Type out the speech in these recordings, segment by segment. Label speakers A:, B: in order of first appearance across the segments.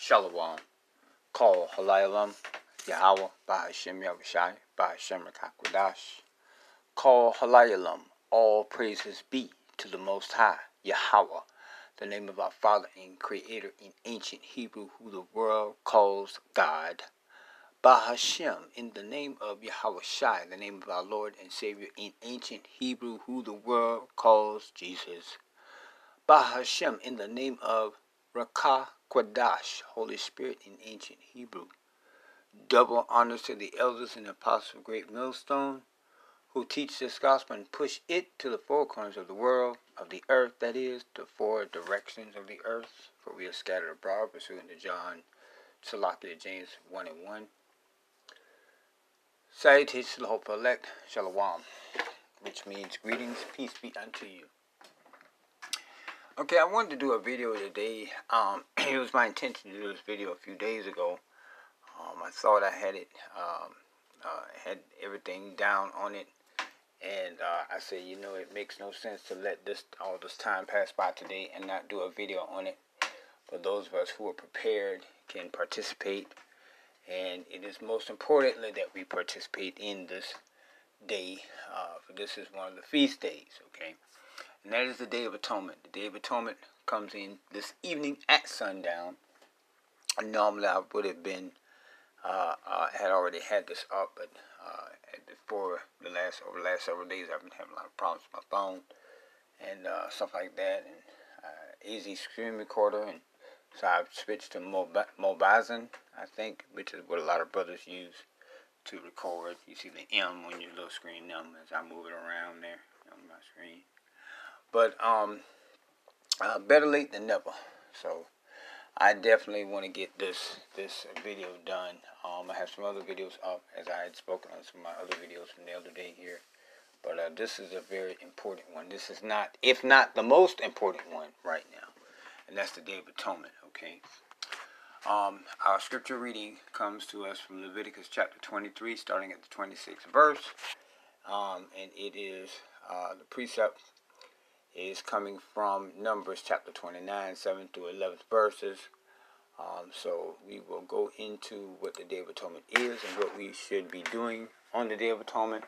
A: Shalom. Call Halayalam, Yahweh, Bahashem Yahushai, Bahashem Rakakwadash. Call Halayalam, all praises be to the Most High, Yahweh, the name of our Father and Creator in ancient Hebrew, who the world calls God. Bahashem, in the name of Yahweh Shai, the name of our Lord and Savior in ancient Hebrew, who the world calls Jesus. Bahashem, in the name of Rakah Quadash, Holy Spirit in ancient Hebrew. Double honors to the elders and apostles of Great Millstone, who teach this gospel and push it to the four corners of the world, of the earth, that is, the four directions of the earth, for we are scattered abroad, pursuing to John, Salakia, James 1 and 1. Salutations to the hopeful elect, Shalom, which means greetings, peace be unto you. Okay, I wanted to do a video today. Um, it was my intention to do this video a few days ago. Um, I thought I had it, um, uh, had everything down on it, and uh, I said, you know, it makes no sense to let this all this time pass by today and not do a video on it. But those of us who are prepared, can participate, and it is most importantly that we participate in this day. Uh, for this is one of the feast days. Okay and that is the Day of Atonement. The Day of Atonement comes in this evening at sundown. Normally, I would have been, uh, uh, had already had this up, but uh, before the last over the last several days, I've been having a lot of problems with my phone and uh, stuff like that, and uh, easy screen recorder, and so I've switched to Mobizen, I think, which is what a lot of brothers use to record. You see the M on your little screen M as I move it around there on my screen. But um, uh, better late than never. So I definitely want to get this this video done. Um, I have some other videos up as I had spoken on some of my other videos from the other day here. But uh, this is a very important one. This is not, if not the most important one right now. And that's the Day of Atonement, okay? Um, our scripture reading comes to us from Leviticus chapter 23, starting at the 26th verse. Um, and it is uh, the precept is coming from Numbers chapter 29, 7 through 11 verses. Um, so we will go into what the Day of Atonement is and what we should be doing on the Day of Atonement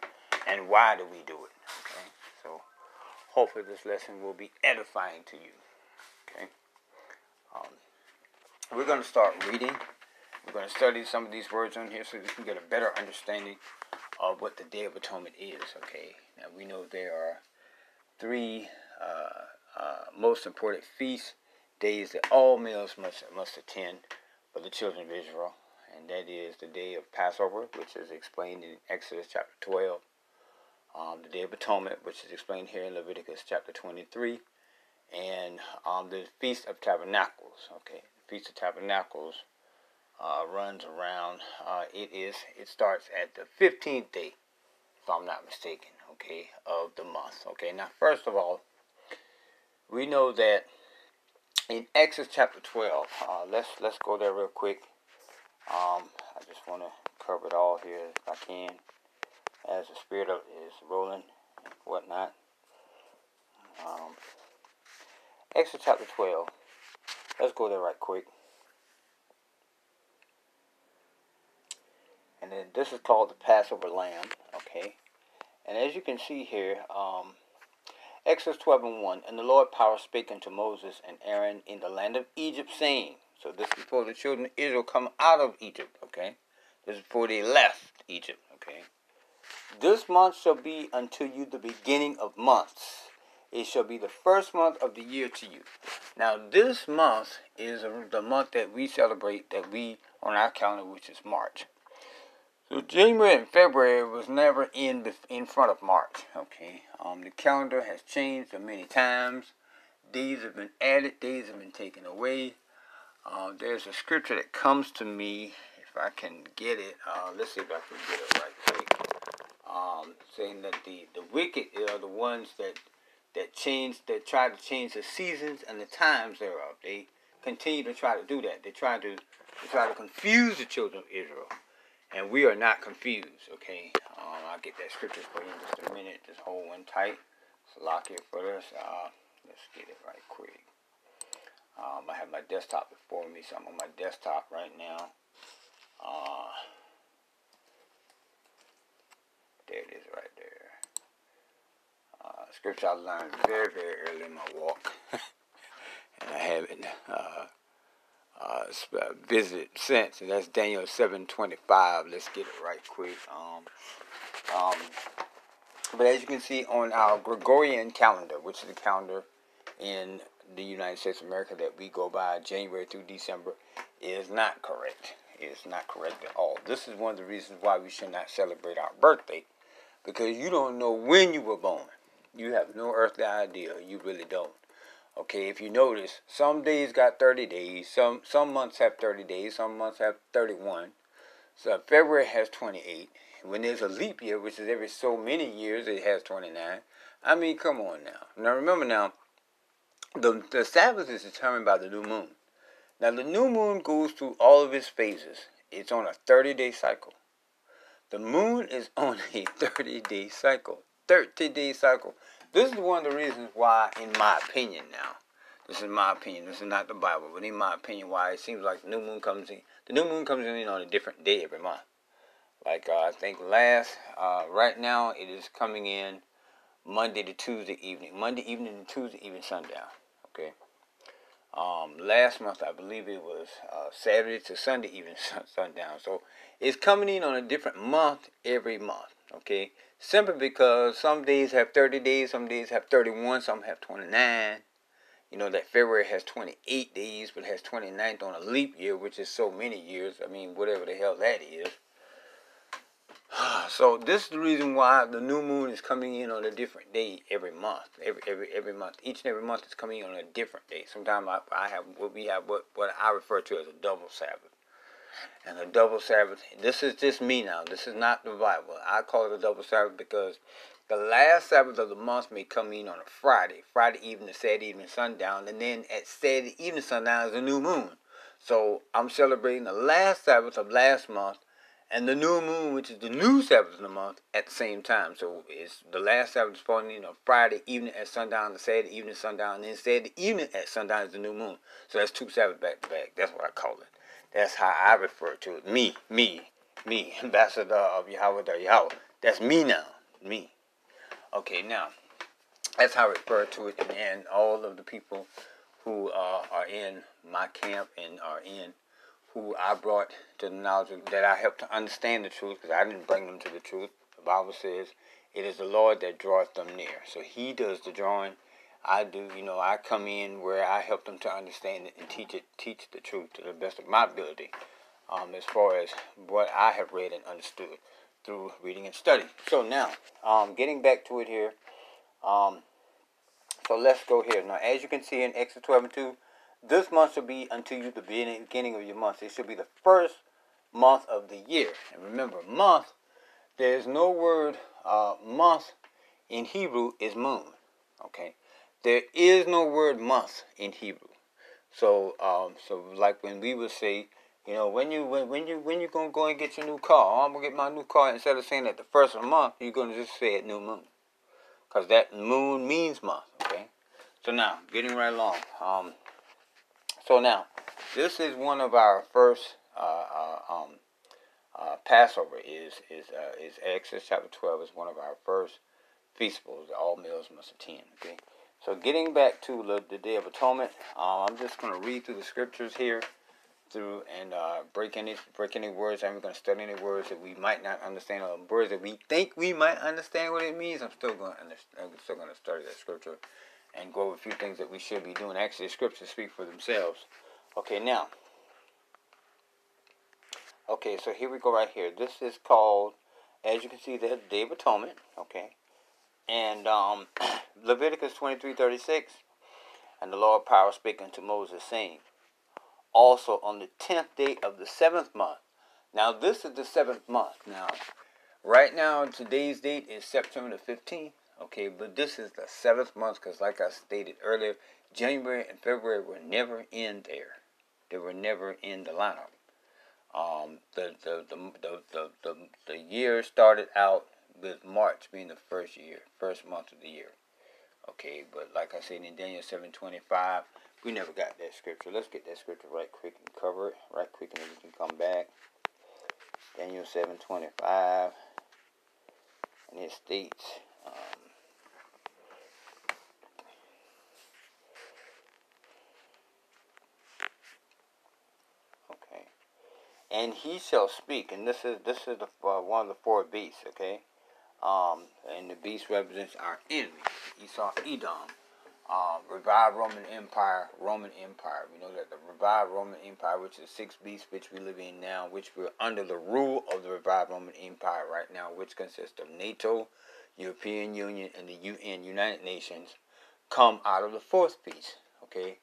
A: and why do we do it. Okay, so hopefully this lesson will be edifying to you. Okay, um, we're going to start reading. We're going to study some of these words on here so we can get a better understanding of what the Day of Atonement is. Okay, now we know there are three uh, uh, most important feast days that all males must must attend for the children of Israel, and that is the day of Passover, which is explained in Exodus chapter 12, um, the Day of Atonement, which is explained here in Leviticus chapter 23, and um, the Feast of Tabernacles. Okay, the Feast of Tabernacles uh, runs around. Uh, it is. It starts at the 15th day, if I'm not mistaken. Okay, of the month. Okay, now first of all, we know that in Exodus chapter 12, uh, let's let's go there real quick. Um, I just want to cover it all here if I can, as the spirit of, is rolling and whatnot. Um, Exodus chapter 12. Let's go there right quick. And then this is called the Passover Lamb, okay? And as you can see here, um, Exodus 12 and 1. And the Lord power spake unto Moses and Aaron in the land of Egypt, saying, So this is before the children of Israel come out of Egypt, okay? This is before they left Egypt, okay? This month shall be unto you the beginning of months. It shall be the first month of the year to you. Now, this month is the month that we celebrate, that we, on our calendar, which is March. So January and February was never in in front of March. Okay, um, the calendar has changed many times. Days have been added. Days have been taken away. Uh, there's a scripture that comes to me. If I can get it, uh, let's see if I can get it right quick. Um, saying that the the wicked are the ones that that change that try to change the seasons and the times thereof. They continue to try to do that. They try to they try to confuse the children of Israel. And we are not confused, okay? Um, I'll get that scripture for you in just a minute. Just hold one tight. So lock it for us. Uh, let's get it right quick. Um, I have my desktop before me, so I'm on my desktop right now. Uh, there it is right there. Uh, scripture I learned very, very early in my walk. and I haven't uh, uh, uh, visited since. And that's Daniel 7.25. Let's get it right quick. Um, um, but as you can see on our Gregorian calendar, which is the calendar in the United States of America that we go by January through December, is not correct. It is not correct at all. This is one of the reasons why we should not celebrate our birthday because you don't know when you were born. You have no earthly idea. You really don't. Okay, if you notice, some days got 30 days, some some months have 30 days, some months have 31. So February has 28. When there's a leap year, which is every so many years, it has 29. I mean, come on now. Now remember now, the, the Sabbath is determined by the new moon. Now the new moon goes through all of its phases. It's on a 30-day cycle. The moon is on a 30-day cycle. 30-day cycle. This is one of the reasons why, in my opinion now, this is my opinion, this is not the Bible, but in my opinion, why it seems like the new moon comes in. The new moon comes in on a different day every month. Like uh, I think last, uh, right now, it is coming in Monday to Tuesday evening. Monday evening to Tuesday evening sundown. Okay. Um, last month, I believe it was uh, Saturday to Sunday evening sundown. So it's coming in on a different month every month. Okay. Simply because some days have 30 days, some days have 31, some have 29. You know that February has 28 days, but has 29th on a leap year, which is so many years. I mean, whatever the hell that is. So this is the reason why the new moon is coming in on a different day every month. Every every every month, each and every month is coming in on a different day. Sometimes I, I have what we have what what I refer to as a double Sabbath and a double Sabbath. This is just me now. This is not the Bible. I call it a double Sabbath because the last Sabbath of the month may come in on a Friday, Friday evening, Saturday evening, sundown, and then at Saturday evening, sundown is a new moon. So I'm celebrating the last Sabbath of last month and the new moon, which is the new Sabbath of the month, at the same time. So it's the last Sabbath is falling in on Friday evening at sundown, the Saturday evening sundown, and then Saturday evening at sundown is the new moon. So that's two Sabbaths back to back. That's what I call it. That's how I refer to it. Me, me, me, ambassador of Yahawah Yahawadah. That's me now. Me. Okay, now, that's how I refer to it. And all of the people who uh, are in my camp and are in who I brought to the knowledge of, that I helped to understand the truth because I didn't bring them to the truth. The Bible says it is the Lord that draweth them near. So he does the drawing I do, you know, I come in where I help them to understand it and teach it, teach the truth to the best of my ability, um, as far as what I have read and understood through reading and study. So now, um, getting back to it here, um, so let's go here. Now, as you can see in Exodus 12 and 2, this month should be until you the beginning of your month. It should be the first month of the year. And remember, month, there's no word uh, month in Hebrew is moon. Okay. There is no word month in Hebrew. So, um, so like when we would say, you know, when you when, when you when you gonna go and get your new car? Oh, I'm gonna get my new car. Instead of saying that the first of the month, you're gonna just say it new moon, cause that moon means month. Okay. So now, getting right along. Um, so now, this is one of our first uh, uh, um, uh, Passover. Is is uh, is Exodus chapter twelve is one of our first feastables. All males must attend. Okay. So getting back to the, the Day of Atonement, uh, I'm just going to read through the scriptures here, through and uh, break any break any words. I'm going to study any words that we might not understand, or words that we think we might understand what it means. I'm still going to I'm still going to study that scripture and go over a few things that we should be doing. Actually, the scriptures speak for themselves. Okay, now. Okay, so here we go right here. This is called, as you can see, the Day of Atonement. Okay, and um, Leviticus 23:36, and the Lord power speaking to Moses, saying, also on the tenth day of the seventh month. Now this is the seventh month. Now, right now today's date is September the 15th. Okay, but this is the seventh month because, like I stated earlier, January and February were never in there. They were never in the lineup. Um, the, the, the, the, the, the, the year started out with March being the first year, first month of the year. Okay, but like I said in Daniel 7:25, we never got that scripture. Let's get that scripture right quick and cover it right quick, and then we can come back. Daniel seven twenty five, and it states. Um, okay, and he shall speak, and this is this is the uh, one of the four beasts. Okay, um, and the beast represents our enemy, Esau, Edom. Um, revived Roman Empire, Roman Empire. We know that the revived Roman Empire, which is six beasts which we live in now, which we're under the rule of the revived Roman Empire right now, which consists of NATO, European Union, and the UN, United Nations, come out of the fourth beast, okay,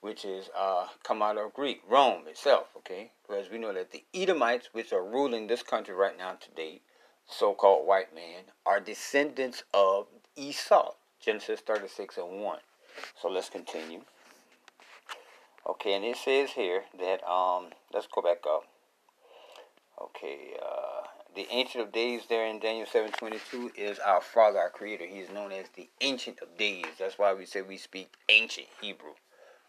A: which is uh, come out of Greek, Rome itself, okay, because we know that the Edomites, which are ruling this country right now today, so-called white man, are descendants of Esau, Genesis 36 and 1. So let's continue. Okay, and it says here that, um, let's go back up. Okay, uh, the Ancient of Days there in Daniel 7.22 is our Father, our Creator. He is known as the Ancient of Days. That's why we say we speak ancient Hebrew.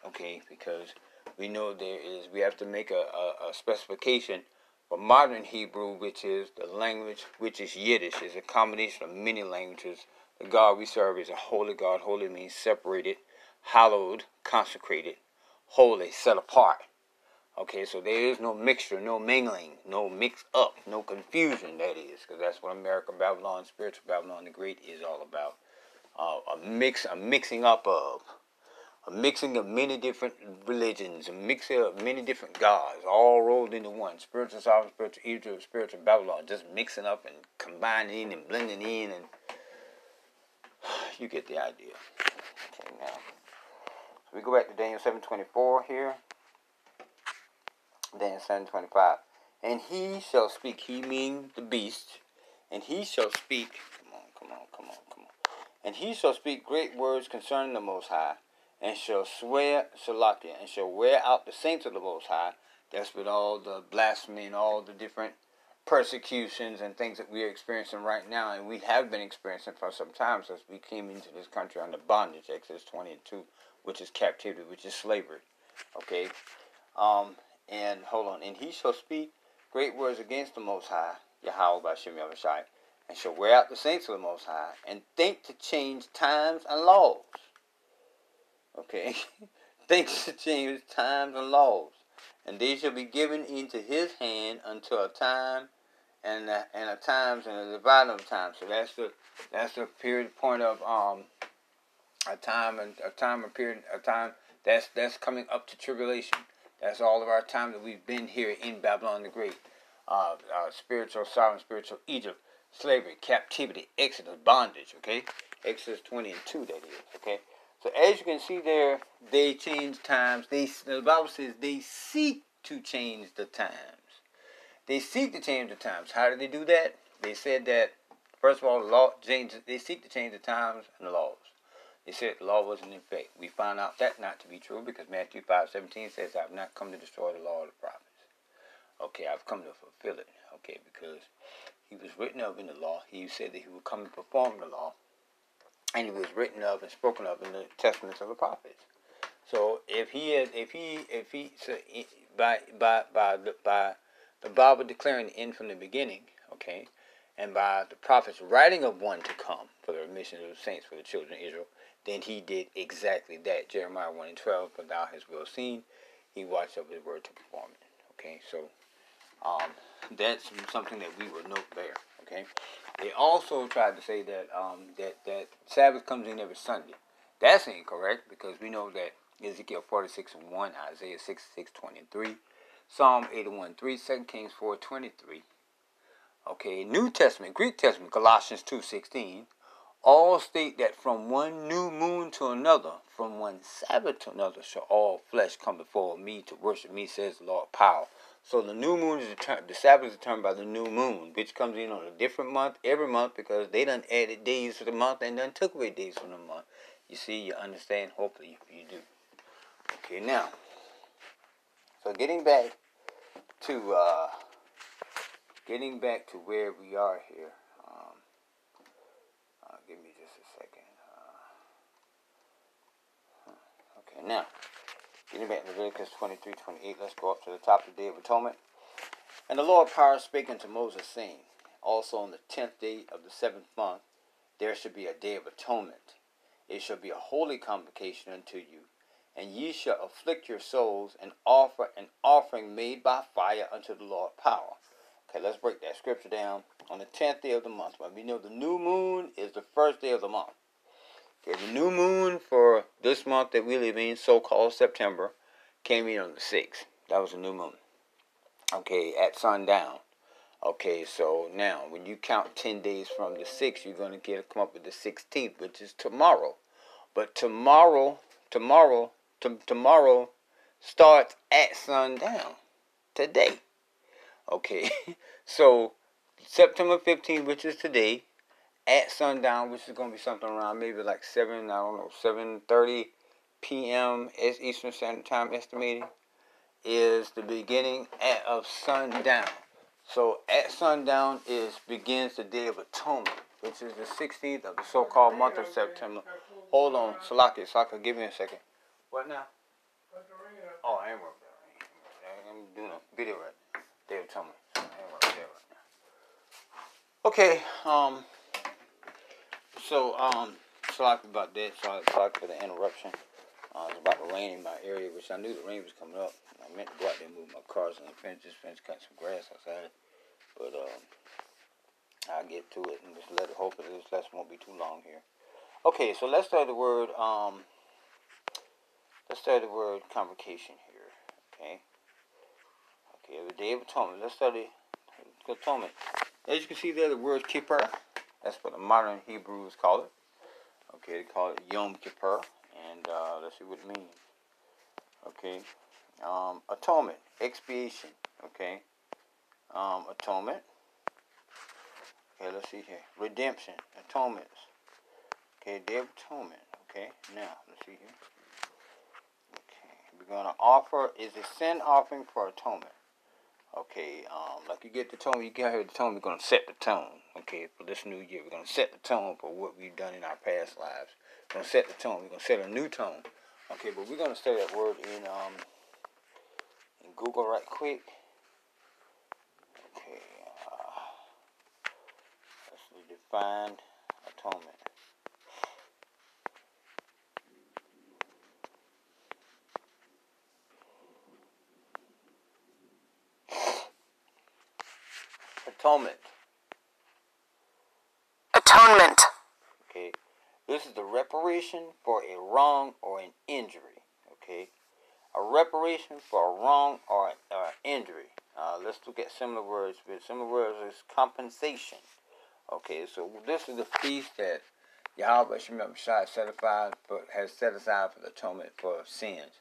A: Okay, because we know there is, we have to make a, a, a specification modern Hebrew, which is the language, which is Yiddish. is a combination of many languages the God we serve is a holy God. Holy means separated, hallowed, consecrated, holy, set apart. Okay, so there is no mixture, no mingling, no mix up, no confusion, that is, because that's what America, Babylon, spiritual Babylon the Great is all about. Uh, a mix, a mixing up of, a mixing of many different religions, a mixing of many different gods, all rolled into one. Spiritual Sodom, spiritual Egypt, spiritual Babylon, just mixing up and combining and blending in and you get the idea. Okay, now we go back to Daniel 7:24 here. Daniel 7:25, and he shall speak. He mean the beast, and he shall speak. Come on, come on, come on, come on. And he shall speak great words concerning the Most High, and shall swear Salakia, and shall wear out the saints of the Most High. That's with all the blasphemy and all the different persecutions and things that we are experiencing right now, and we have been experiencing for some time since we came into this country under bondage, Exodus 20 and 2, which is captivity, which is slavery. Okay? Um, and hold on. And he shall speak great words against the Most High, Yahweh by Shem Yahushai, and shall wear out the saints of the Most High, and think to change times and laws. Okay? Things to change times and laws and they shall be given into his hand until a time and a, and a times and a dividing of time. So that's the that's the period point of um a time and a time a period a time that's that's coming up to tribulation. That's all of our time that we've been here in Babylon the Great. Uh, uh, spiritual sovereign, spiritual Egypt, slavery, captivity, exodus, bondage. Okay, Exodus twenty and two. That is okay. So as you can see there, they change times. They the Bible says they seek to change the times. They seek to change the times. How do they do that? They said that first of all, the law change. They seek to change the times and the laws. They said the law wasn't in effect. We found out that not to be true because Matthew five seventeen says, "I've not come to destroy the law of the prophets." Okay, I've come to fulfill it. Okay, because he was written of in the law. He said that he would come and perform the law and it was written of and spoken of in the testaments of the prophets. So if he had, if he, if he, so by by by the by the Bible declaring the end from the beginning, okay, and by the prophets writing of one to come for the remission of the saints for the children of Israel, then he did exactly that. Jeremiah one and twelve, for thou hast well seen, he watched over his word to perform it. Okay, so um, that's something that we will note there. Okay. They also tried to say that um, that that Sabbath comes in every Sunday. That's incorrect because we know that Ezekiel 46 and 1, Isaiah 66, 23, Psalm 81, 3, 2 Kings 4, 23. Okay, New Testament, Greek Testament, Colossians 2, 16, all state that from one new moon to another, from one Sabbath to another, shall all flesh come before me to worship me, says the Lord power. So the new moon is determined, the Sabbath is determined by the new moon, which comes in on a different month every month because they done added days to the month and done took away days from the month. You see, you understand? Hopefully you do. Okay, now, so getting back to, uh, getting back to where we are here. Um, uh, give me just a second. Uh, okay, now, Back Leviticus 23, 28, let's go up to the top of the Day of Atonement. And the Lord power spake unto Moses, saying, Also on the tenth day of the seventh month, there shall be a day of atonement. It shall be a holy convocation unto you, and ye shall afflict your souls and offer an offering made by fire unto the Lord power. Okay, let's break that scripture down. On the tenth day of the month, but we know the new moon is the first day of the month. The new moon for this month that we live in, so-called September, came in on the sixth. That was a new moon. Okay, at sundown. Okay, so now when you count 10 days from the 6th, you're going to get come up with the 16th, which is tomorrow. But tomorrow, tomorrow, t- tomorrow starts at sundown today. Okay, so September 15th, which is today, at sundown, which is going to be something around maybe like 7, I don't know, 7.30 p.m. Eastern Standard Time estimated, is the beginning at, of sundown. So at sundown is begins the Day of Atonement, which is the 16th of the so-called month of September. Hold on, Salaki, Salaki, give me a second. What now? Oh, I ain't working. I'm doing a video right now. Day of Atonement. I ain't working right now. Okay, um, so, um, Salaki about that. Salaki for the interruption. Uh, it was about to rain in my area, which I knew the rain was coming up. I meant to go out there and move my cars and finish just finish cutting some grass outside. But um, I'll get to it and just let it hope that this lesson won't be too long here. Okay, so let's start the word um let's start the word convocation here. Okay. Okay, the Day of Atonement. Let's study atonement. As you can see there, the word kippur. That's what the modern Hebrews call it. Okay, they call it Yom Kippur. And uh, let's see what it means. Okay. Um, atonement, expiation. Okay. Um, atonement. Okay, let's see here. Redemption, atonement. Okay, Day of Atonement. Okay, now let's see here. Okay, we're gonna offer is a sin offering for atonement. Okay, um, like you get the tone, you get here the tone. We're gonna set the tone. Okay, for this new year, we're gonna set the tone for what we've done in our past lives. We're gonna set the tone. We're gonna set a new tone. Okay, but we're gonna say that word in um in Google right quick. Okay, uh, let's define atonement. Atonement.
B: Atonement.
A: Okay. This is the reparation for a wrong or an injury. Okay. A reparation for a wrong or an injury. Uh, let's look at similar words. With similar words is compensation. Okay, so this is the feast that Yahweh Shemem Shai set aside for, has set aside for the atonement for sins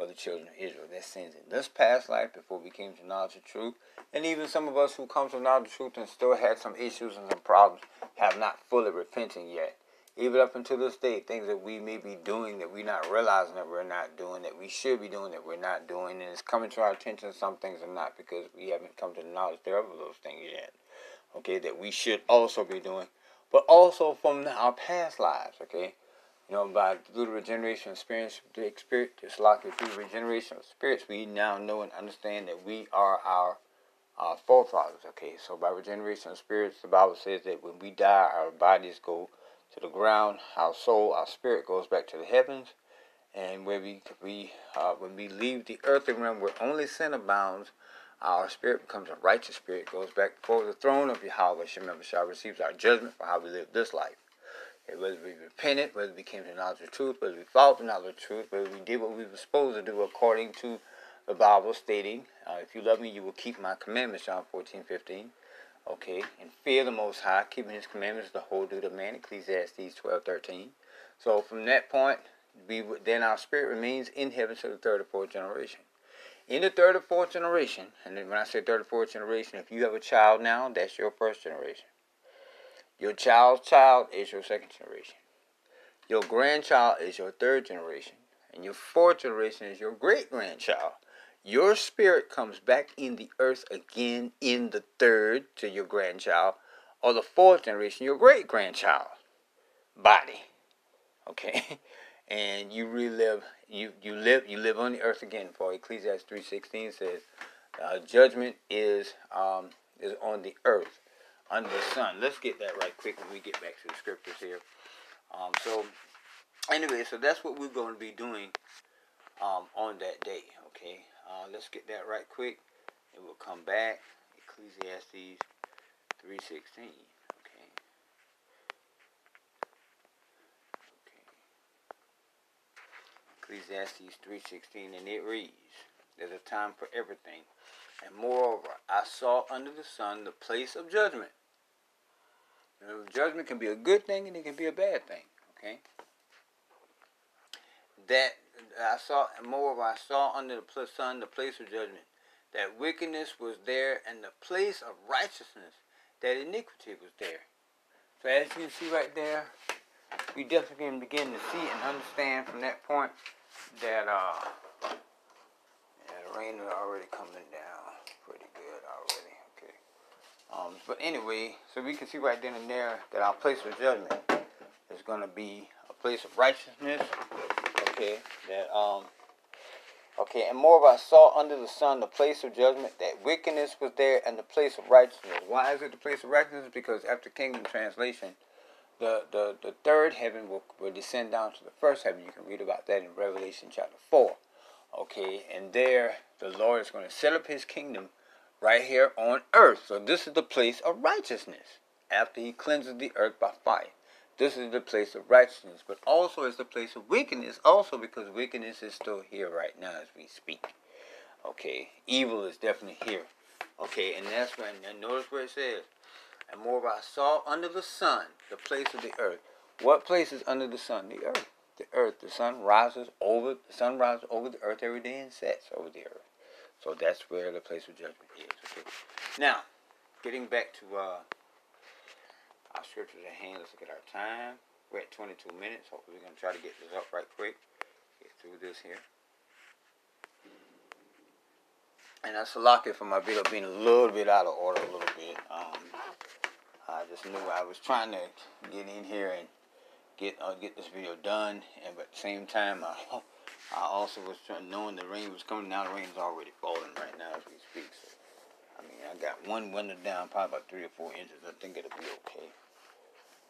A: for the children of Israel. Their sins in this past life before we came to knowledge of truth. And even some of us who come to knowledge of truth and still had some issues and some problems have not fully repented yet. Even up until this day, things that we may be doing that we're not realizing that we're not doing, that we should be doing that we're not doing, and it's coming to our attention some things are not because we haven't come to the knowledge thereof of those things yet. Okay, that we should also be doing, but also from our past lives, okay? You know, by through the regeneration of spirits, the experience, it's like through the regeneration of spirits, we now know and understand that we are our forefathers. Okay, so by regeneration of spirits, the Bible says that when we die, our bodies go to the ground, our soul, our spirit goes back to the heavens, and where we we uh, when we leave the earthly realm, where only sin abounds, our spirit becomes a righteous spirit, goes back before the throne of Yahweh Shemem shall receives our judgment for how we live this life whether we repented, whether we came to knowledge of truth, whether we followed the knowledge of truth, whether we did what we were supposed to do according to the Bible stating, uh, if you love me, you will keep my commandments, John 14, 15. Okay, and fear the Most High, keeping his commandments is the whole duty of man, Ecclesiastes 12, 13. So from that point, we then our spirit remains in heaven to the third or fourth generation. In the third or fourth generation, and when I say third or fourth generation, if you have a child now, that's your first generation. Your child's child is your second generation. Your grandchild is your third generation. And your fourth generation is your great grandchild. Your spirit comes back in the earth again in the third to your grandchild, or the fourth generation, your great grandchild body. Okay? and you relive you you live you live on the earth again. For Ecclesiastes three sixteen says, uh, judgment is um, is on the earth under the sun. Let's get that right quick when we get back to the scriptures here. Um, so anyway, so that's what we're going to be doing um, on that day. Okay, uh, let's get that right quick, and we'll come back. Ecclesiastes three sixteen. Ecclesiastes 3.16, and it reads, There's a time for everything. And moreover, I saw under the sun the place of judgment. Judgment can be a good thing and it can be a bad thing. Okay? That I saw, moreover, I saw under the plus sun the place of judgment, that wickedness was there, and the place of righteousness, that iniquity was there. So as you can see right there, we definitely can begin to see and understand from that point that uh yeah, the rain is already coming down pretty good already. Okay. Um, but anyway, so we can see right then and there that our place of judgment is gonna be a place of righteousness. Okay, that um Okay, and moreover, I saw under the sun the place of judgment, that wickedness was there, and the place of righteousness. Why is it the place of righteousness? Because after Kingdom Translation, the, the, the third heaven will, will descend down to the first heaven. You can read about that in Revelation chapter 4. Okay, and there the Lord is going to set up his kingdom right here on earth. So this is the place of righteousness after he cleanses the earth by fire. This is the place of righteousness, but also it's the place of wickedness, also because wickedness is still here right now as we speak. Okay, evil is definitely here. Okay, and that's when, and notice where it says, and moreover, I saw under the sun the place of the earth. What place is under the sun? The earth. The earth. The sun rises over the sun rises over the earth every day and sets over the earth. So that's where the place of judgment is. Okay. Now, getting back to uh, our scriptures at hand, let's look at our time. We're at 22 minutes. Hopefully, we're going to try to get this up right quick. Get through this here. And that's a lock it for my video being a little bit out of order, a little bit. Um, I just knew I was trying to get in here and get uh, get this video done, and but at the same time, I, I also was trying, knowing the rain was coming. Now the rain is already falling right now as we speak. So, I mean, I got one window down, probably about three or four inches. I think it'll be okay.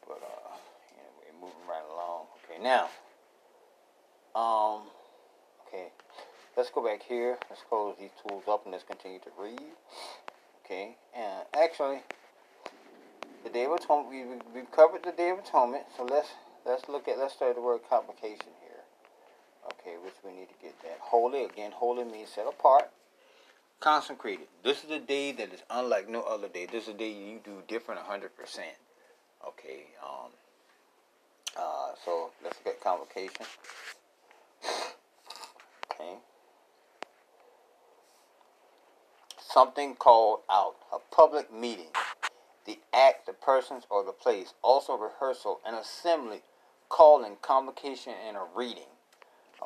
A: But uh, anyway, moving right along. Okay, now, um, okay, let's go back here. Let's close these tools up and let's continue to read. Okay, and actually the Day of Atonement. We, we've covered the Day of Atonement, so let's let's look at let's start the word here. Okay, which we need to get that holy again. Holy means set apart, consecrated. This is a day that is unlike no other day. This is a day you do different, hundred percent. Okay. Um. Uh. So let's get convocation. Okay. Something called out a public meeting the act, the persons, or the place. Also rehearsal, an assembly, calling, convocation, and a reading.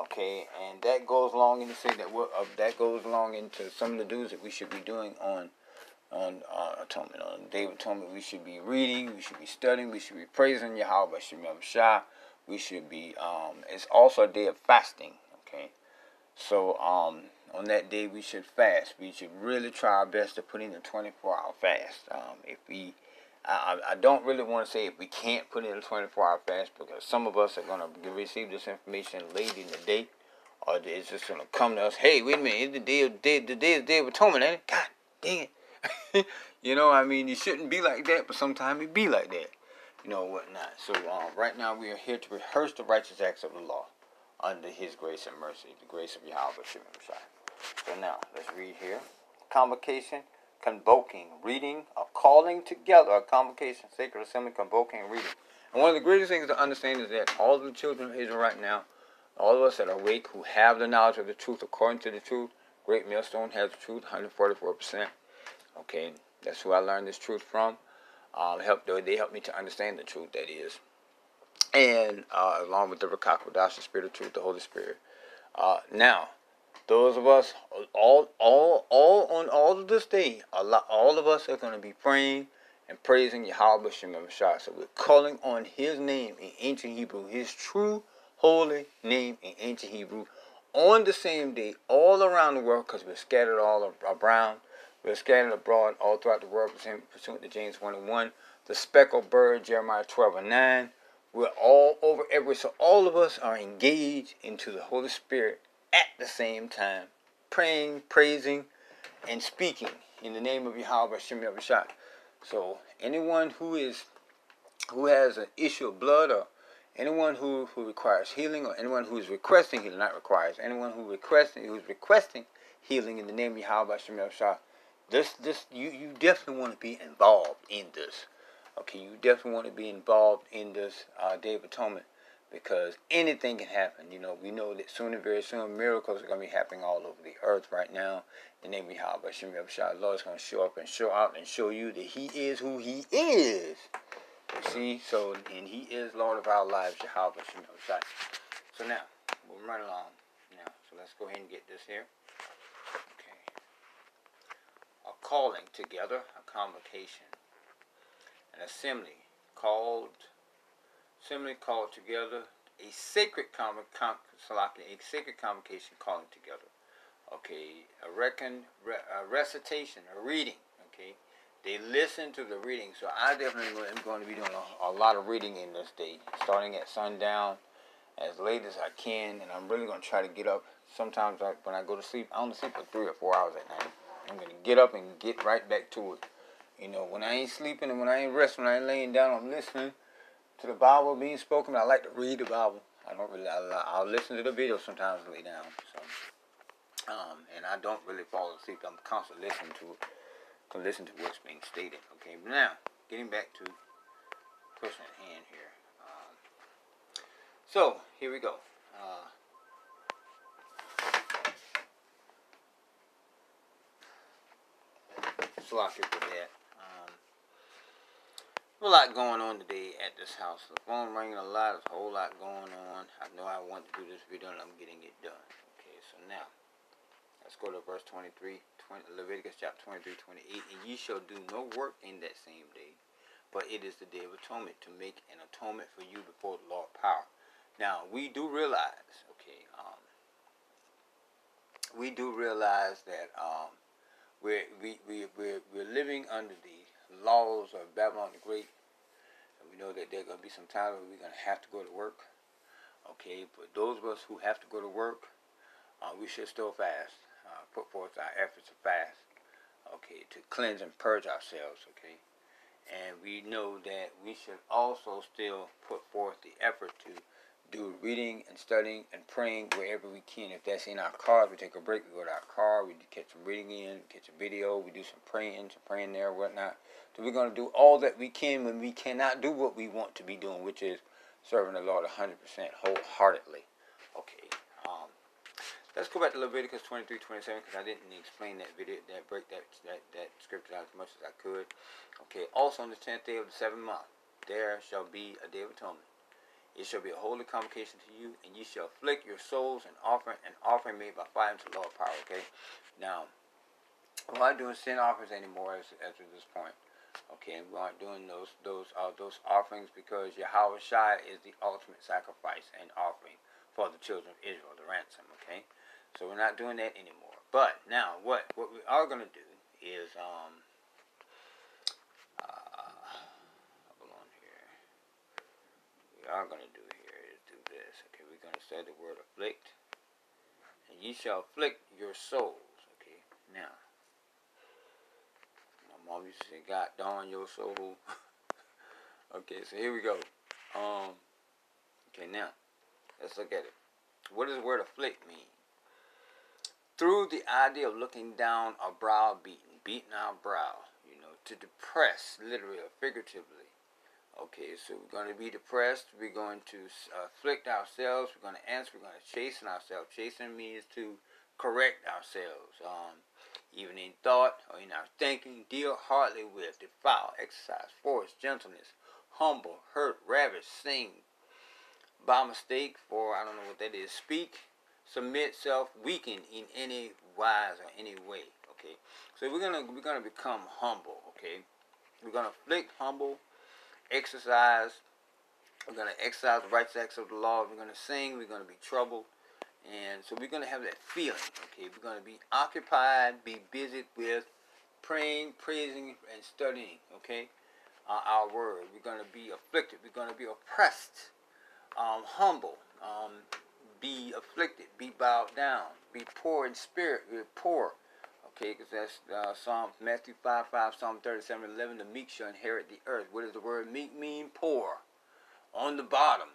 A: Okay, and that goes along into say that what uh, that goes along into some of the duties that we should be doing on on uh, atonement on Day of Atonement. We should be reading, we should be studying, we should be praising Yahweh Shem Shah. We should be. Um, it's also a day of fasting. Okay, so um, on that day we should fast. We should really try our best to put in a 24 hour fast. Um, if we, I, I don't really want to say if we can't put in a 24 hour fast because some of us are going to receive this information late in the day or it's just going to come to us, hey, wait a minute, the day day, the day of, day of atonement, ain't it? God dang it. you know, I mean, it shouldn't be like that, but sometimes it be like that. You know, whatnot. So um, right now we are here to rehearse the righteous acts of the law under his grace and mercy, the grace of Yahweh Shem Shai. So now, let's read here. Convocation, convoking, reading, a calling together, a convocation, sacred assembly, convoking, reading. And one of the greatest things to understand is that all the children of Israel right now, all of us that are awake, who have the knowledge of the truth according to the truth, Great Millstone has the truth, 144%. Okay, that's who I learned this truth from. Um, help, they helped me to understand the truth, that is. And uh, along with the Rakakwadash, the Spirit of Truth, the Holy Spirit. Uh, now, those of us, all, all, all on all of this day, lot, all of us are going to be praying and praising Yahweh Shem Shah. So we're calling on His name in ancient Hebrew, His true holy name in ancient Hebrew on the same day all around the world because we're scattered all around. We're scattered abroad all throughout the world pursuant to James 1 and 1. The speckled bird, Jeremiah 12 and 9. We're all over everywhere. So all of us are engaged into the Holy Spirit at the same time. Praying, praising, and speaking in the name of Yahweh Shem Yahweh So anyone who is who has an issue of blood or anyone who, who requires healing or anyone who is requesting healing, not requires, anyone who requesting who's requesting healing in the name of Yahweh Shem Yahweh this this you, you definitely want to be involved in this. Okay, you definitely want to be involved in this uh, Day of Atonement because anything can happen. You know, we know that soon and very soon miracles are going to be happening all over the earth right now. The name of Yahweh Shem Yahweh Lord is going to show up and show out and show you that He is who He is. You see, so and He is Lord of our lives, Yahweh Shem Yahweh So now we'll run along now. So let's go ahead and get this here. Okay, a calling together, a convocation an assembly called assembly called together a sacred com- a sacred convocation calling together. Okay, a reckon a recitation, a reading. Okay, they listen to the reading. So I definitely am going to be doing a, a lot of reading in this day, starting at sundown, as late as I can, and I'm really going to try to get up. Sometimes I, when I go to sleep, I only sleep for three or four hours at night. I'm going to get up and get right back to it. You know, when I ain't sleeping and when I ain't resting, when I ain't laying down, I'm listening to the Bible being spoken. I like to read the Bible. I don't really. I, will listen to the video sometimes lay down. So, um, and I don't really fall asleep. I'm constantly listening to to listen to what's being stated. Okay, but now getting back to person at hand here. Um, so here we go. Uh, Sloppy for a lot going on today at this house. The phone ringing a lot. There's a whole lot going on. I know I want to do this video and I'm getting it done. Okay, so now, let's go to verse 23, 20, Leviticus chapter 23, 28. And ye shall do no work in that same day, but it is the day of atonement to make an atonement for you before the Lord power. Now, we do realize, okay, um, we do realize that um, we're, we, we, we're, we're living under the laws of Babylon the Great. And we know that there are going to be some times where we're going to have to go to work. Okay, but those of us who have to go to work, uh, we should still fast. Uh, put forth our efforts to fast. Okay, to cleanse and purge ourselves. Okay, and we know that we should also still put forth the effort to do reading and studying and praying wherever we can. If that's in our cars, we take a break, we go to our car, we catch some reading in, catch a video, we do some praying, some praying there, whatnot. So we're going to do all that we can when we cannot do what we want to be doing, which is serving the Lord 100% wholeheartedly. Okay. Um, let's go back to Leviticus 23, 27, because I didn't explain that video, that break that, that, that scripture out as much as I could. Okay. Also on the 10th day of the seventh month, there shall be a day of atonement it shall be a holy convocation to you, and ye shall afflict your souls and offering an offering made by fire unto the Lord power. Okay. Now, we're not doing sin offerings anymore as, as this point. Okay, and we aren't doing those those uh, those offerings because Yahweh Shai is the ultimate sacrifice and offering for the children of Israel, the ransom. Okay, so we're not doing that anymore. But now, what what we are going to do is um, we are going to do here is do this. Okay, we're going to say the word afflict. And ye shall afflict your souls. Okay, now. My mom used to say, God darn your soul. okay, so here we go. Um. Okay, now. Let's look at it. What does the word afflict mean? Through the idea of looking down a brow beaten, beating our brow, you know, to depress, literally or figuratively, Okay, so we're going to be depressed. We're going to uh, afflict ourselves. We're going to answer. We're going to chasten ourselves. Chasten means to correct ourselves. Um, even in thought or in our thinking, deal hardly with, defile, exercise, force, gentleness, humble, hurt, ravish, sing, by mistake, for I don't know what that is, speak, submit, self, weaken in any wise or any way. Okay, so we're gonna we're gonna become humble. Okay, we're gonna afflict, humble, exercise, We're going to exercise the righteous acts of the law. We're going to sing. We're going to be troubled. And so we're going to have that feeling, okay? We're going to be occupied, be busy with praying, praising, and studying, okay? Uh, our word. We're going to be afflicted. We're going to be oppressed, um, humble, um, be afflicted, be bowed down, be poor in spirit, be poor. Okay, because that's uh, Psalm Matthew 5, 5, Psalm 37, 11. The meek shall inherit the earth. What does the word meek mean? Poor. On the bottom.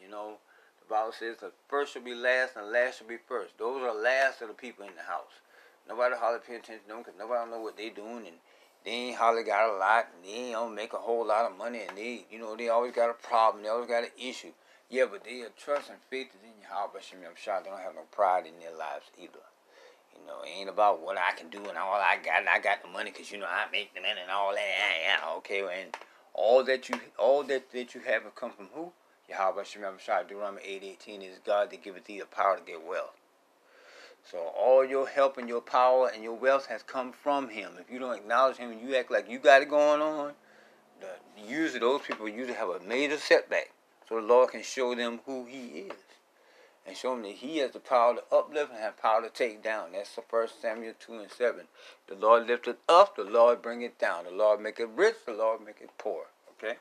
A: You know, the Bible says the first shall be last and the last shall be first. Those are the last of the people in the house. Nobody hardly pay attention to them because nobody know what they doing and they ain't hardly got a lot and they don't make a whole lot of money and they, you know, they always got a problem. They always got an issue. Yeah, but they are trust and faith is in I'm sure they don't have no pride in their lives either. You know, it ain't about what I can do and all I got and I got the money because, you know, I make the money and all that. Yeah, okay, and all that you all that, that you have come from who? Yahweh Shem Shai, Deuteronomy 8 18 is God that giveth thee the power to get wealth. So all your help and your power and your wealth has come from him. If you don't acknowledge him and you act like you got it going on, the, usually those people usually have a major setback. So the Lord can show them who he is. And show them that he has the power to uplift and have power to take down. That's the first Samuel 2 and 7. The Lord lifteth up, the Lord bring it down. The Lord make it rich, the Lord make it poor. Okay?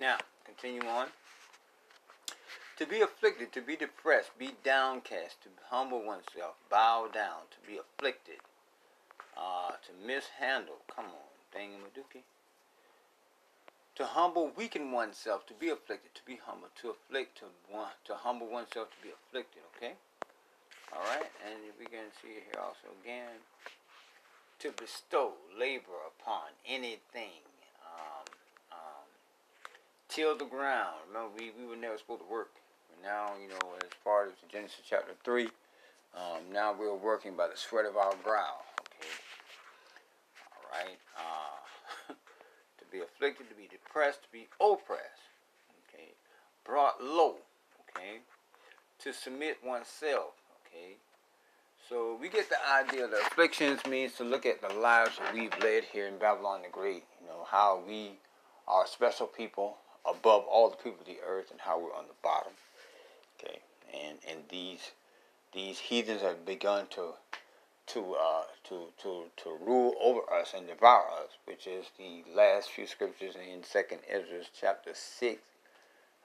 A: Now, continue on. To be afflicted, to be depressed, be downcast, to humble oneself, bow down, to be afflicted, uh, to mishandle. Come on, Maduki. To humble, weaken oneself, to be afflicted, to be humble, to afflict, to one, to humble oneself, to be afflicted. Okay. All right, and we can see here also again. To bestow labor upon anything. Um, um, till the ground. Remember, we, we were never supposed to work now, you know, as far as Genesis chapter 3, um, now we're working by the sweat of our brow. Okay. All right. To be afflicted, to be depressed, to be oppressed. Okay. Brought low. Okay. To submit oneself. Okay. So we get the idea that afflictions means to look at the lives that we've led here in Babylon the Great. You know, how we are special people above all the people of the earth and how we're on the bottom. Okay, and and these these heathens have begun to to uh, to to to rule over us and devour us, which is the last few scriptures in Second Ezra chapter six,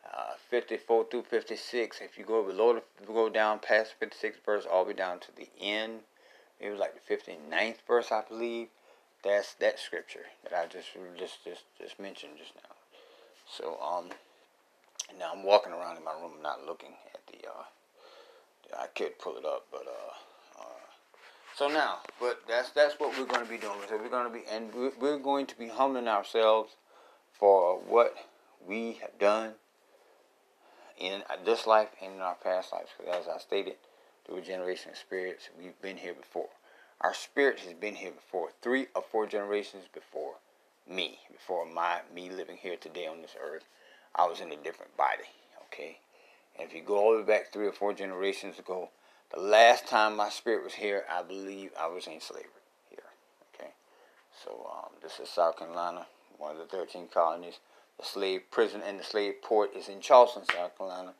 A: uh, fifty four through fifty six. If you go below, the, go down past fifty six verse, all the way down to the end, it was like the 59th verse, I believe. That's that scripture that I just just just just mentioned just now. So um, now I'm walking around in my room, not looking at the. Uh, I could pull it up, but uh, so now, but that's that's what we're going to be doing. So we're going to be, and we're going to be humbling ourselves for what we have done in uh, this life and in our past lives. Because as I stated, through generation of spirits, we've been here before. Our spirit has been here before, three or four generations before me, before my me living here today on this earth. I was in a different body, okay? And if you go all the way back three or four generations ago, the last time my spirit was here, I believe I was in slavery here, okay? So um, this is South Carolina, one of the 13 colonies. The slave prison and the slave port is in Charleston, South Carolina,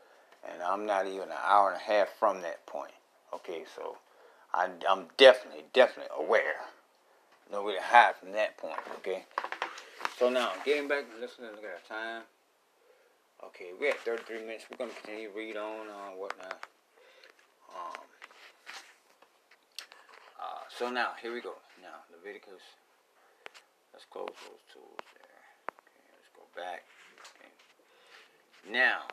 A: and I'm not even an hour and a half from that point, okay? So I, I'm definitely, definitely aware. No way to hide from that point, okay? So now, getting back, listen, look at our time. Okay, we're at 33 minutes. We're going to continue to read on uh, whatnot. Um, uh, so now, here we go. Now, Leviticus. Let's close those tools there. Okay, let's go back. Okay. Now,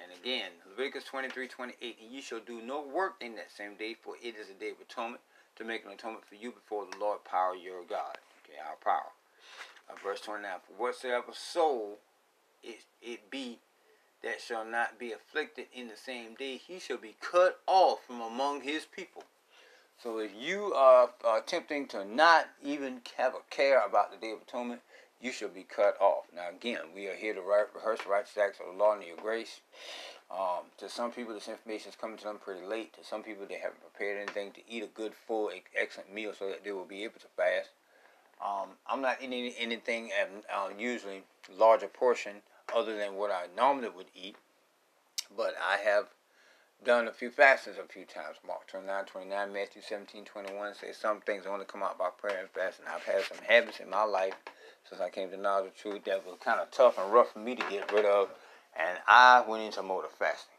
A: and again, Leviticus 23, 28. And you shall do no work in that same day, for it is a day of atonement, to make an atonement for you before the Lord power your God. Okay, our power. Uh, verse 29. For whatsoever soul it, it be that shall not be afflicted in the same day, he shall be cut off from among his people. So if you are attempting to not even have a care about the Day of Atonement, you shall be cut off. Now again, we are here to rehearse the righteous acts of the law and your grace. Um, to some people, this information is coming to them pretty late. To some people, they haven't prepared anything to eat a good, full, excellent meal so that they will be able to fast. Um, I'm not eating anything, at uh, usually larger portion other than what I normally would eat. But I have done a few fastings a few times. Mark 29, 29, Matthew 17, 21 says some things only come out by prayer and fasting. I've had some habits in my life since I came to knowledge of truth that was kind of tough and rough for me to get rid of. And I went into mode of fasting.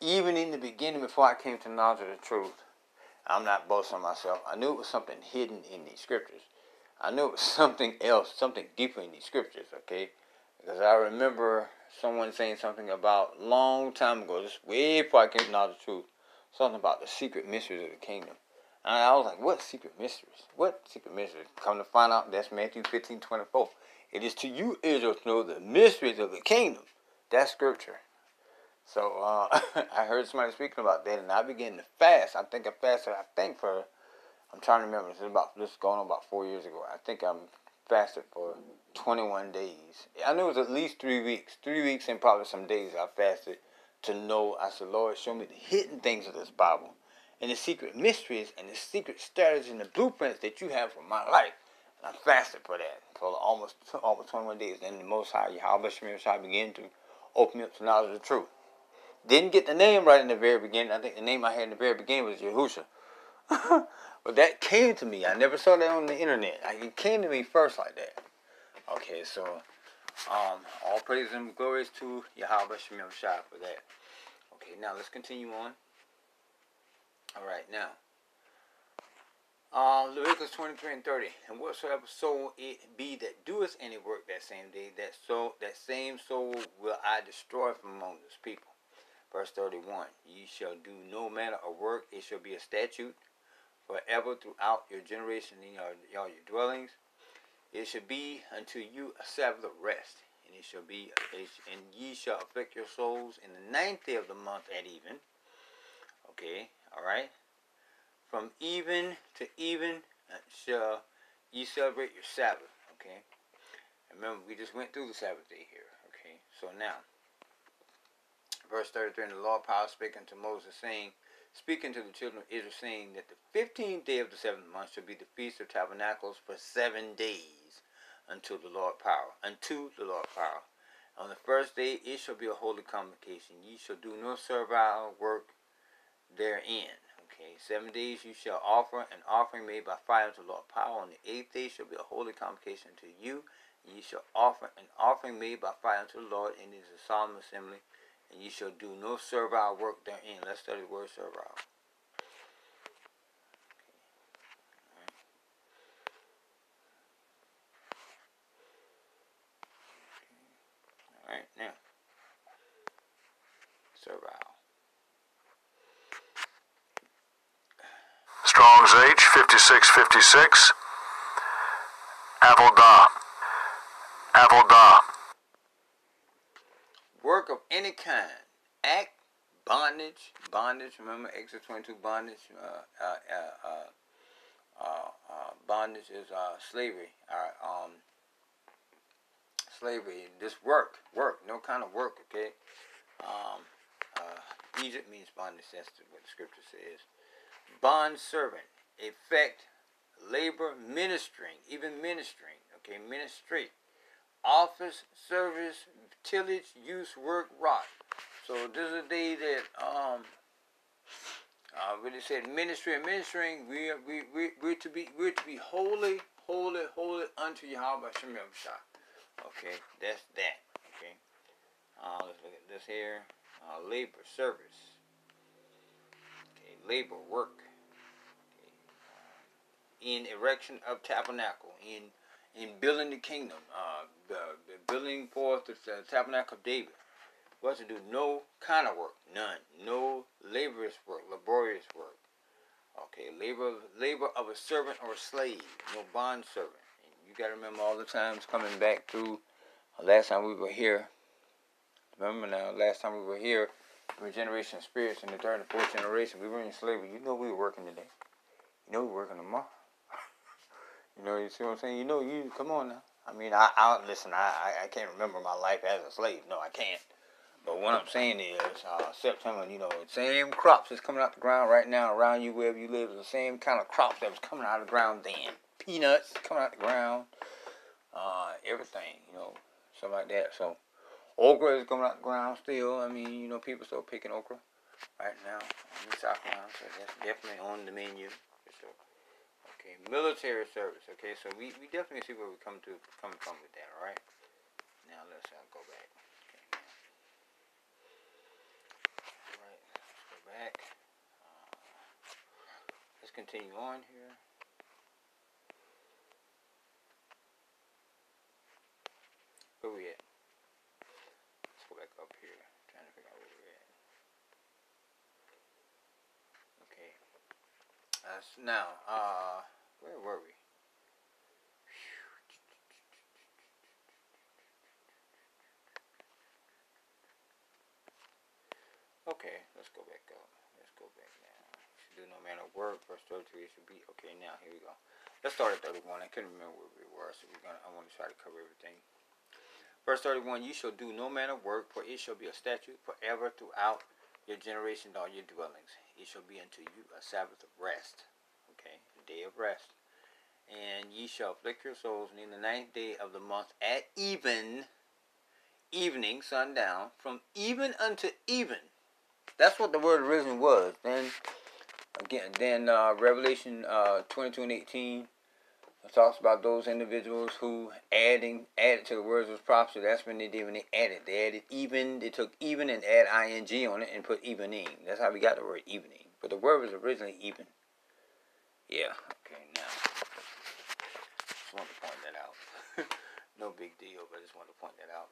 A: Even in the beginning, before I came to knowledge of the truth, I'm not boasting myself. I knew it was something hidden in these scriptures. I knew it was something else, something deeper in these scriptures, okay? Because I remember someone saying something about long time ago, just way before I came to know the truth, something about the secret mysteries of the kingdom. And I was like, what secret mysteries? What secret mysteries? Come to find out, that's Matthew 15, 24. It is to you, Israel, to know the mysteries of the kingdom. That's scripture. So uh, I heard somebody speaking about that, and I began to fast. I think I fasted, I think for, I'm trying to remember, this is about, this is going on about four years ago. I think I'm fasted for 21 days. I knew it was at least three weeks. Three weeks and probably some days I fasted to know. I said, Lord, show me the hidden things of this Bible and the secret mysteries and the secret strategies and the blueprints that you have for my life. And I fasted for that for almost almost 21 days. And the Most High Yahweh Shemir began to open me up to knowledge of the truth. Didn't get the name right in the very beginning. I think the name I had in the very beginning was Yahusha. but that came to me. I never saw that on the internet. It came to me first like that. Okay, so um, all praise and glories to Yahweh Shemim Shai for that. Okay, now let's continue on. All right, now. Uh, Leviticus 23 and 30. And whatsoever soul it be that doeth any work that same day, that soul, that same soul will I destroy from among this people. Verse 31. Ye shall do no manner of work, it shall be a statute forever throughout your generation in your, your, your dwellings. It shall be until you a of rest, and it shall be, and ye shall afflict your souls in the ninth day of the month at even. Okay, all right. From even to even uh, shall ye celebrate your Sabbath. Okay. Remember, we just went through the Sabbath day here. Okay. So now, verse 33, and the Lord power spake unto Moses, saying, speaking to the children of Israel, saying that the fifteenth day of the seventh month shall be the feast of tabernacles for seven days until the Lord power, unto the Lord power. On the first day it shall be a holy convocation. Ye shall do no servile work therein. Okay, seven days you shall offer an offering made by fire unto the Lord power. On the eighth day shall be a holy convocation to you. Ye shall offer an offering made by fire unto the Lord, and it is a solemn assembly and ye shall do no servile work therein. Let's study the word servile. All right, now, servile.
B: Strong's H, 5656. Avodah. Avodah
A: work of any kind, act, bondage, bondage. Remember, Exodus 22, bondage. Uh, uh, uh, uh, bondage is slavery. um, slavery. This work, work, no kind of work. Okay. Um, Egypt means bondage. That's what the scripture says. Bond servant, effect, labor, ministering, even ministering. Okay, ministry office, service, tillage, use, work, rot. So this is a day that um uh, really said ministry and ministering, we are we we we're to be we're to be holy, holy, holy unto Yahweh Shemel Okay, that's that. Okay. Uh, let's look at this here. Uh, labor, service. Okay, labor, work. Okay. in erection of tabernacle, in in building the kingdom, uh, building forth the, the tabernacle of David, was to do no kind of work, none, no laborious work, laborious work. Okay, labor labor of a servant or a slave, no bond servant. And you got to remember all the times coming back through. Uh, last time we were here, remember now, last time we were here, we were generation of spirits in the third and fourth generation. We were in slavery. You know we were working today. You know we were working tomorrow. You know, you see what I'm saying? You know, you come on now. I mean, I, I listen. I, I, can't remember my life as a slave. No, I can't. But what I'm saying is, uh, September, you know, same crops that's coming out the ground right now around you wherever you live is the same kind of crops that was coming out of the ground then. Peanuts coming out the ground, uh, everything, you know, something like that. So Okra is coming out the ground still. I mean, you know, people still picking okra right now in South Carolina, so that's definitely on the menu. Okay, military service. Okay, so we, we definitely see where we come to come from with that. All right. Now let's uh, go back. Okay. All right, let's go back. Uh, let's continue on here. Where we at? Let's go back up here. trying to figure out where we're at. Okay. So now, uh, where were we? Okay, let's go back up. Let's go back now. Should do no man of work. Verse 33 should be okay. Now here we go. Let's start at 31. I couldn't remember where we were, so we're gonna. I want to try to cover everything. Verse 31 You shall do no manner of work, for it shall be a statute forever throughout your generation all your dwellings. It shall be unto you a Sabbath of rest. Okay, a day of rest. And ye shall afflict your souls, in the ninth day of the month at even, evening, sundown, from even unto even. That's what the word originally was. Then, again, then uh, Revelation uh, 22 and 18 it talks about those individuals who adding added to the words of prophecy. That's when they did when they added. They added even. They took even and add ing on it and put evening. That's how we got the word evening. But the word was originally even. Yeah. Okay. Now, just want to point that out. no big deal, but I just want to point that out.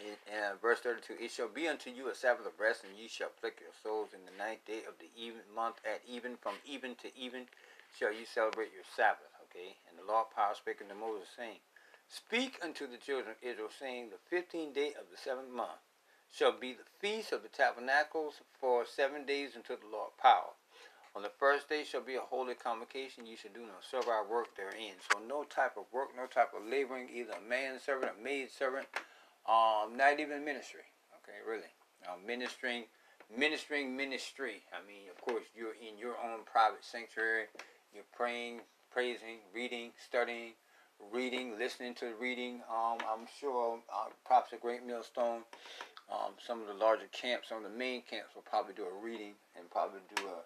A: In, in uh, verse 32, it shall be unto you a Sabbath of rest, and ye shall afflict your souls in the ninth day of the even month at even, from even to even shall you celebrate your Sabbath. Okay, and the Lord power spake unto Moses, saying, Speak unto the children of Israel, saying, The fifteenth day of the seventh month shall be the feast of the tabernacles for seven days unto the Lord power. On the first day shall be a holy convocation. You shall do no servile work therein. So no type of work, no type of laboring, either a man servant, a maid servant, um, not even ministry. Okay, really. Uh, ministering, ministering ministry. I mean, of course, you're in your own private sanctuary. You're praying, praising, reading, studying, reading, listening to reading. Um, I'm sure uh, perhaps a Great Millstone, um, some of the larger camps, some of the main camps will probably do a reading and probably do a,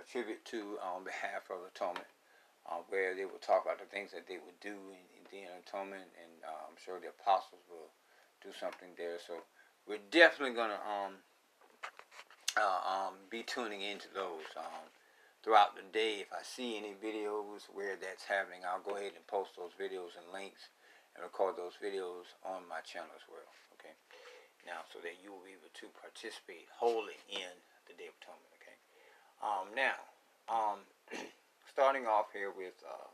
A: a tribute to on behalf of atonement, uh, where they will talk about the things that they would do in, in the atonement, and uh, I'm sure the apostles will do something there. So we're definitely gonna um, uh, um, be tuning into those. Um, throughout the day. If I see any videos where that's happening, I'll go ahead and post those videos and links and record those videos on my channel as well. Okay. Now, so that you will be able to participate wholly in the Day of Atonement. Okay. Um, now, um, starting off here with uh,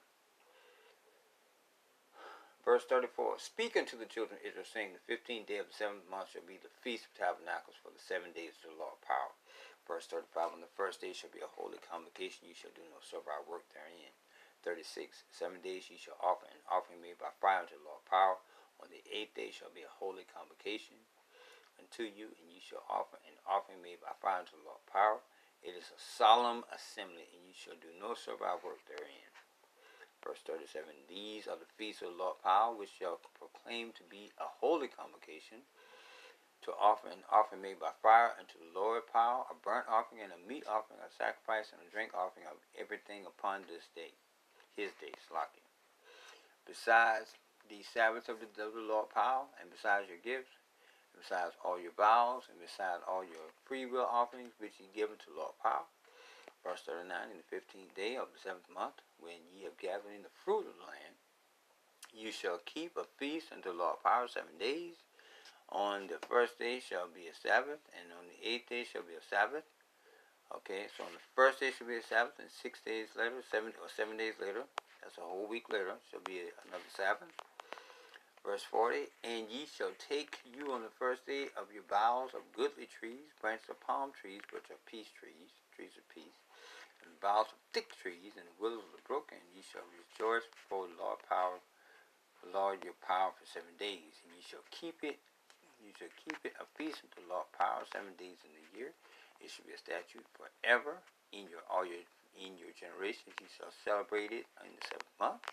A: verse 34 Speak unto the children of Israel, saying, The fifteenth day of the seventh month shall be the feast of tabernacles for the seven days of the Lord power. Verse 35, on the first day shall be a holy convocation, you shall do no servile work therein. 36, seven days ye shall offer an offering made by fire unto the Lord power. On the eighth day shall be a holy convocation unto you, and ye shall offer an offering made by fire unto the Lord power. It is a solemn assembly, and ye shall do no servile work therein. Verse 37, these are the feasts of the Lord power, which shall proclaim to be a holy convocation to offer an offering made by fire unto the Lord power, a burnt offering and a meat offering, a sacrifice and a drink offering of everything upon this day, his day, Slaki. Besides the Sabbath of the, of the Lord power, and besides your gifts, and besides all your vows, and besides all your free will offerings which ye give unto the Lord power. Verse 39, in the fifteenth day of the seventh month, when ye have gathered in the fruit of the land, you shall keep a feast unto the Lord power seven days, on the first day shall be a Sabbath, and on the eighth day shall be a Sabbath. Okay, so on the first day shall be a Sabbath, and six days later, seven or seven days later, that's a whole week later, shall be another Sabbath. Verse 40, And ye shall take you on the first day of your boughs of goodly trees, branches of palm trees, which are peace trees, trees of peace, and boughs of thick trees, and the willows of the brook, and ye shall rejoice before the Lord power, the Lord your power for seven days, and ye shall keep it you shall keep it a feast unto the Lord power seven days in the year. It shall be a statute forever in your all your in your generations. You shall celebrate it in the seventh month.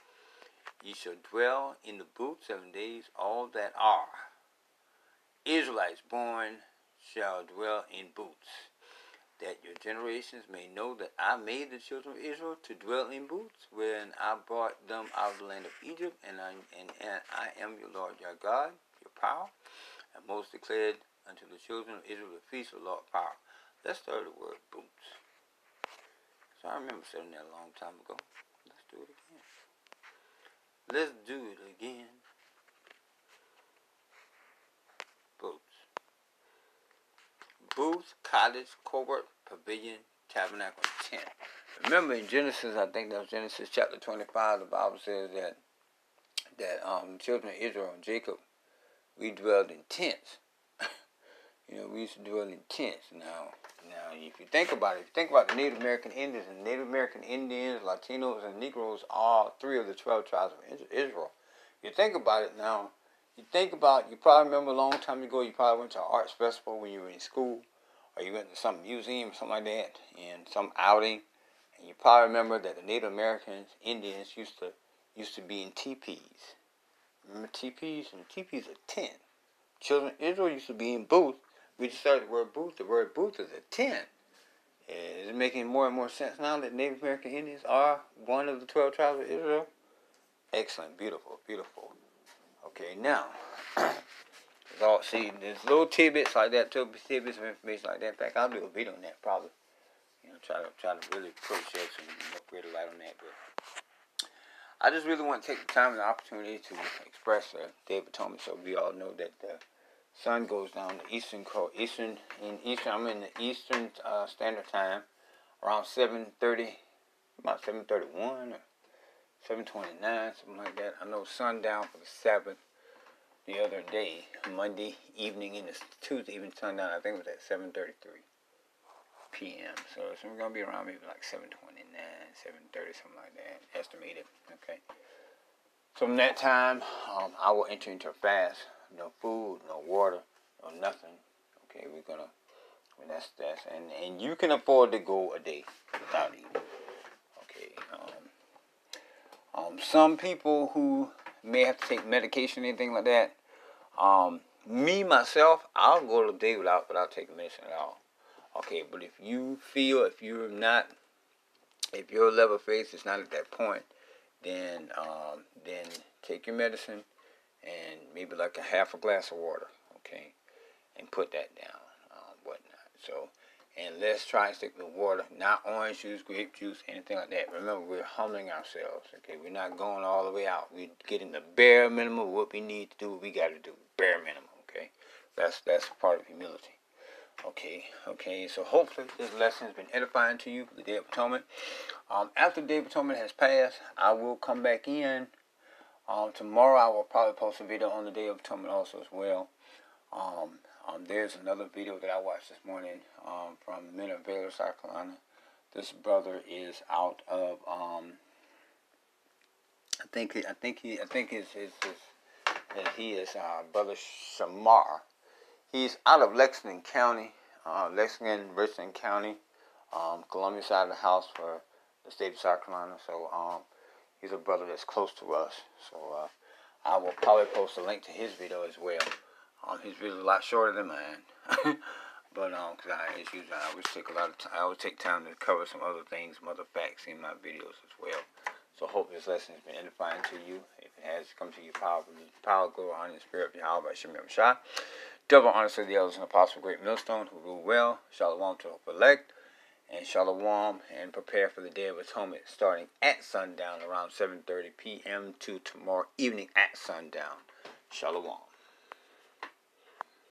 A: You shall dwell in the booth seven days. All that are Israelites born shall dwell in booths, that your generations may know that I made the children of Israel to dwell in booths, when I brought them out of the land of Egypt, and I, and, and I am your Lord your God, your power, and most declared unto the children of Israel the feast of the Lord power. Let's start the word boots. So I remember saying that a long time ago. Let's do it again. Let's do it again. Boots. Booth, cottage, covert, pavilion, tabernacle, tent. Remember in Genesis, I think that was Genesis chapter 25, the Bible says that that um, children of Israel and Jacob, we dwelled in tents. you know, we used to dwell in tents. Now, now, if you think about it, if you think about the Native American Indians and Native American Indians, Latinos, and Negroes, all three of the 12 tribes of Israel, you think about it now, you think about, you probably remember a long time ago, you probably went to an arts festival when you were in school, or you went to some museum or something like that, and some outing, and you probably remember that the Native Americans, Indians, used to used to be in teepees. Remember teepees? And teepees are tent. Children Israel used to be in booths. We decided the word booth. The word booth is a tent. Is it making more and more sense now that Native American Indians are one of the 12 tribes of Israel? Excellent, beautiful, beautiful. Okay, now, all, see, there's little tidbits like that, too, tidbits of information like that. In fact, I'll do a video on that probably. You know, try to try to really shed some greater light on that. But I just really want to take the time and the opportunity to express the Day of Atonement, so we all know that the sun goes down the eastern coast, eastern in eastern. I'm in the Eastern uh, Standard Time, around 7:30, about 7:31 or 729, something like that. I know sundown for the Sabbath the other day, Monday evening in the Tuesday evening sundown, I think it was at 7.33 p.m. So it's going to be around maybe like 7.29, 7.30, something like that, estimated, okay? So from that time, um, I will enter into a fast. No food, no water, no nothing. Okay, we're to, I that's, that's, and, and you can afford to go a day without eating. Okay, um, um, some people who may have to take medication, anything like that. Um, me myself, I'll go a day without without taking medicine at all. Okay, but if you feel if you're not, if your level faith is not at that point, then um, then take your medicine and maybe like a half a glass of water, okay, and put that down, um, whatnot. So and let's try and stick with water, not orange juice, grape juice, anything like that. Remember, we're humbling ourselves. Okay, we're not going all the way out. We're getting the bare minimum of what we need to do. What we got to do bare minimum. Okay, that's that's part of humility. Okay, okay. So hopefully this lesson has been edifying to you for the Day of Atonement. Um, after the Day of Atonement has passed, I will come back in. Um, tomorrow I will probably post a video on the Day of Atonement also as well. Um, um, there's another video that I watched this morning um, from Minnesota, South Carolina. This brother is out of um, I think I think he I think his his, his, he is uh, brother Shamar. He's out of Lexington County, uh, Lexington, Richland County, um, Columbia side of the house for the state of South Carolina. So um, he's a brother that's close to us. So uh, I will probably post a link to his video as well. Um, his videos a lot shorter than mine. but um, cause I, as I always take a lot of time. I always take time to cover some other things, some other facts in my videos as well. So hope this lesson has been edifying to you. If it has come to you, power, power, glory, honor, and spirit of Yahweh, Shemir Shah. Double honor to the elders and apostles, great millstone who rule well. Shalom to the elect. And shalom and prepare for the day of atonement starting at sundown around 7.30 p.m. to tomorrow evening at sundown. Shalom.